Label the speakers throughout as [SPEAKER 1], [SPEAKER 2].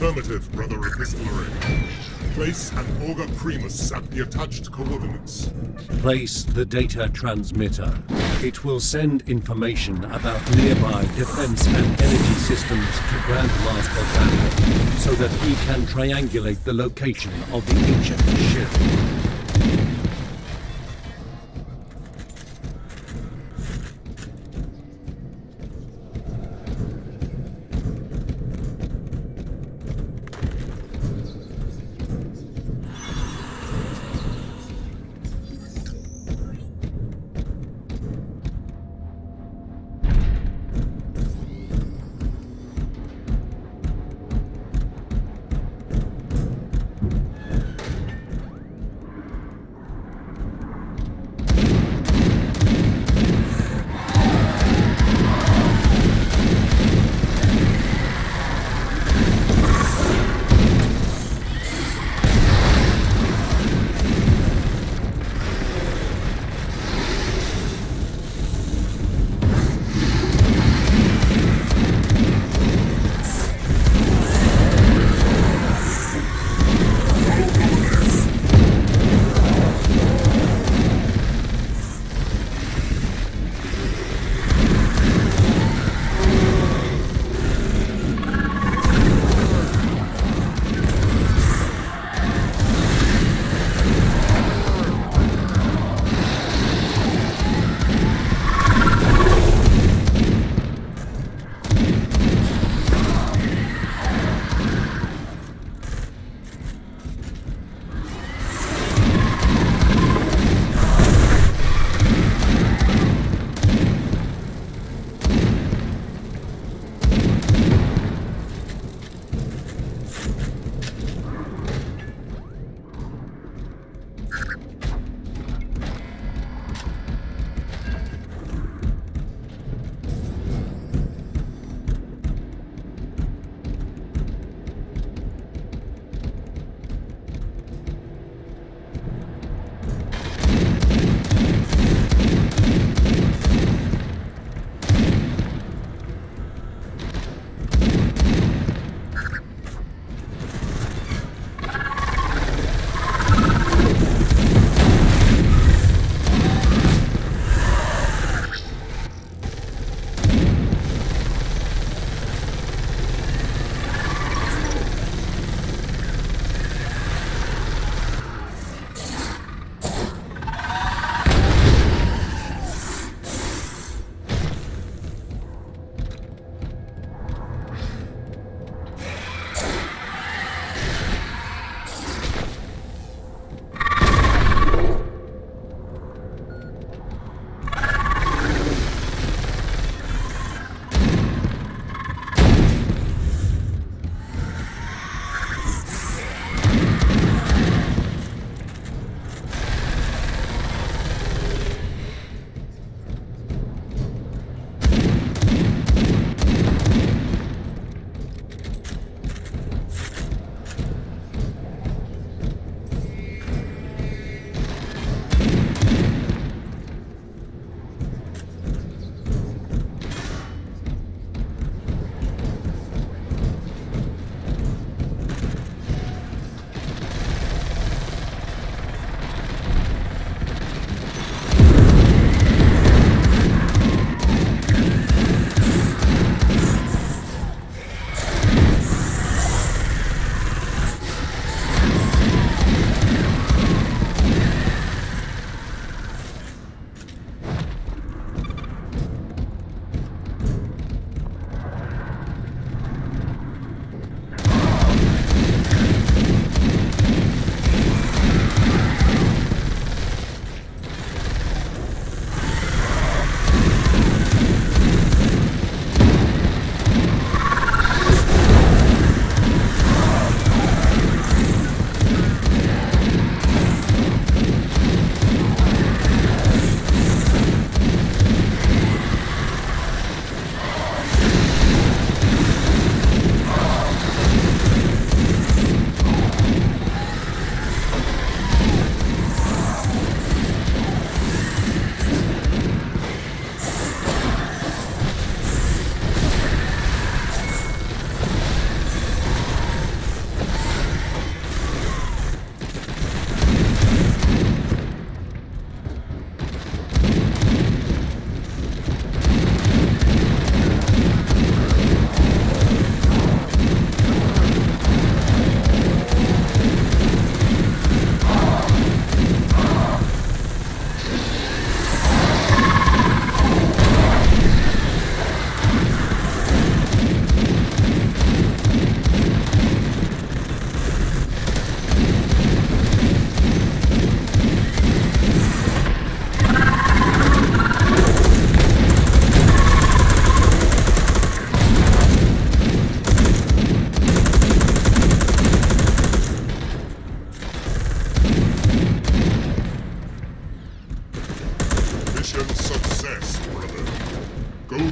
[SPEAKER 1] Affirmative, Brother Epistolary. Place an Augur Primus at the attached coordinates.
[SPEAKER 2] Place the data transmitter. It will send information about nearby defense and energy systems to Grandmaster Vander so that he can triangulate the location of the ancient ship.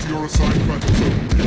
[SPEAKER 1] your assigned.